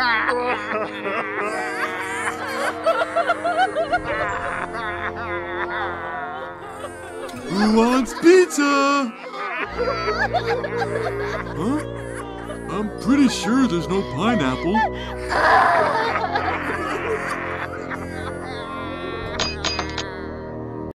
Who wants pizza? Huh? I'm pretty sure there's no pineapple.